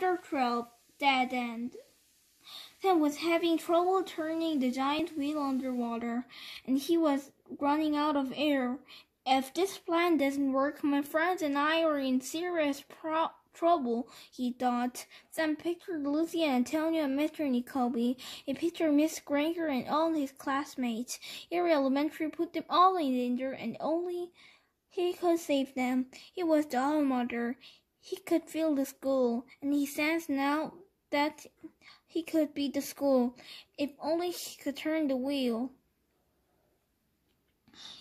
Chapter 12 Dead End Sam was having trouble turning the giant wheel underwater, and he was running out of air. If this plan doesn't work, my friends and I are in serious pro- trouble, he thought. Sam pictured Lucy and Antonio and Mr. Nickleby. He pictured Miss Granger and all his classmates. Eerie Elementary put them all in danger, and only he could save them. He was the mater. He could feel the school, and he sensed now that he could be the school if only he could turn the wheel.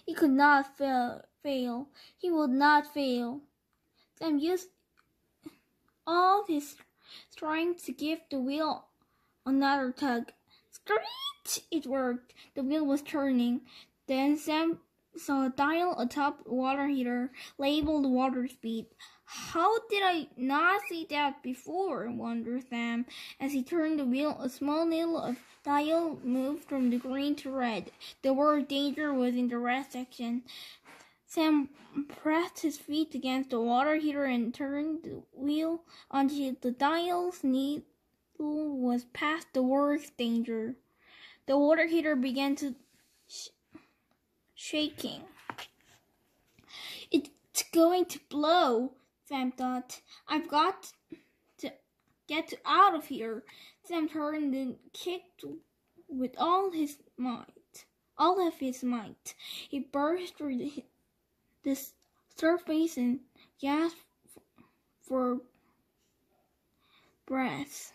He could not fail. fail. He would not fail. Sam used all his strength to give the wheel another tug. Screech! It worked. The wheel was turning. Then Sam saw a dial atop water heater labeled water speed. How did I not see that before? wondered Sam. As he turned the wheel, a small needle of dial moved from the green to red. The word danger was in the red section. Sam pressed his feet against the water heater and turned the wheel until the dial's needle was past the word danger. The water heater began to shaking. It's going to blow, Sam thought. I've got to get out of here. Sam turned and kicked with all his might. All of his might. He burst through the, the surface and gasped for breath.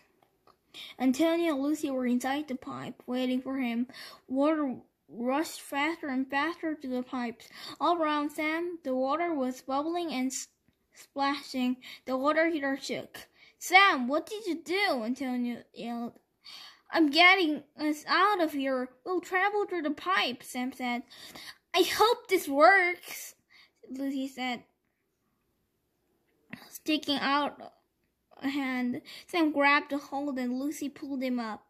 Antonio and Lucy were inside the pipe, waiting for him. Water rushed faster and faster to the pipes. All around Sam, the water was bubbling and splashing. The water heater shook. Sam, what did you do? Antonio yelled. I'm getting us out of here. We'll travel through the pipe, Sam said. I hope this works, Lucy said, sticking out a hand. Sam grabbed a hold and Lucy pulled him up.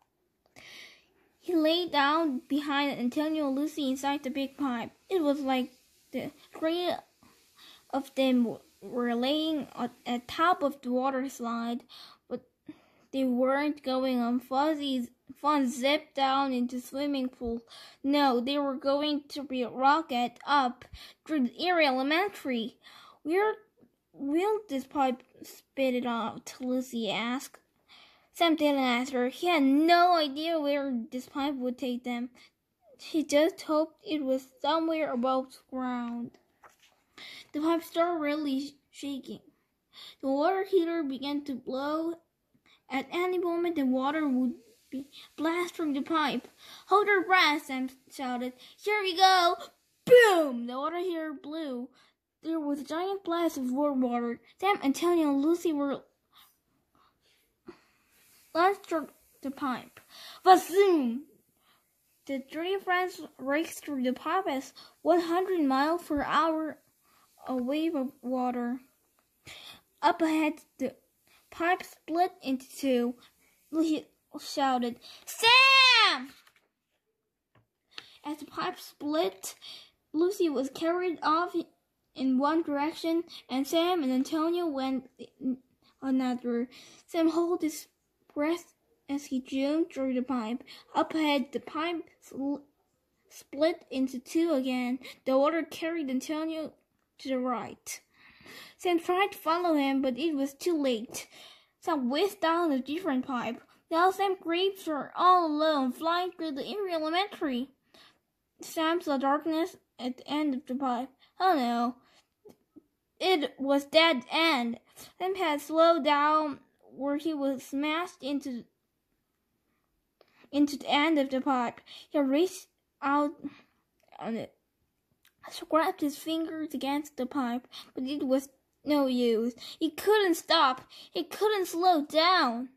He lay down behind Antonio and Lucy inside the big pipe. It was like the three of them were laying at top of the water slide, but they weren't going on Fuzzy's fun zip down into swimming pool. No, they were going to be rocket up through the Eerie Elementary. Where will this pipe spit it out? Lucy asked. Sam didn't answer. He had no idea where this pipe would take them. He just hoped it was somewhere above ground. The pipe started really shaking. The water heater began to blow. At any moment, the water would be blast from the pipe. Hold your breath, Sam shouted. Here we go! Boom! The water heater blew. There was a giant blast of warm water. Sam, Antonio, and Lucy were launched the pipe. Vazoom! The three friends raced through the pipe at 100 miles per hour, a wave of water. Up ahead, the pipe split into two. He shouted, Sam! As the pipe split, Lucy was carried off in one direction, and Sam and Antonio went another. Sam held his breath as he jumped through the pipe. Up ahead, the pipe sl- split into two again. The water carried Antonio to the right. Sam tried to follow him, but it was too late. Sam whizzed down a different pipe. Now Sam Graves were all alone, flying through the Eerie Elementary. Sam saw darkness at the end of the pipe. Oh no. It was dead end. Sam had slowed down where he was smashed into into the end of the pipe. He reached out on it, scraped his fingers against the pipe, but it was no use. He couldn't stop. He couldn't slow down.